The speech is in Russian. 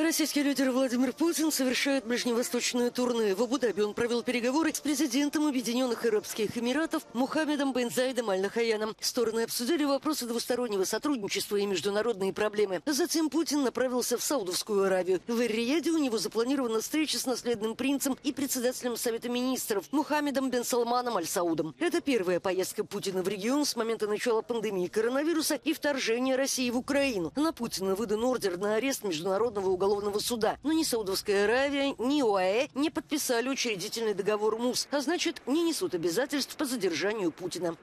Российский лидер Владимир Путин совершает ближневосточное турне. В Абу-Даби он провел переговоры с президентом Объединенных Арабских Эмиратов Мухаммедом бен Зайдом Аль-Нахаяном. Стороны обсудили вопросы двустороннего сотрудничества и международные проблемы. Затем Путин направился в Саудовскую Аравию. В Эр-Рияде у него запланирована встреча с наследным принцем и председателем Совета министров Мухаммедом бен Салманом Аль-Саудом. Это первая поездка Путина в регион с момента начала пандемии коронавируса и вторжения России в Украину. На Путина выдан ордер на арест Международного уголовного уголовного суда. Но ни Саудовская Аравия, ни ОАЭ не подписали учредительный договор МУС, а значит, не несут обязательств по задержанию Путина.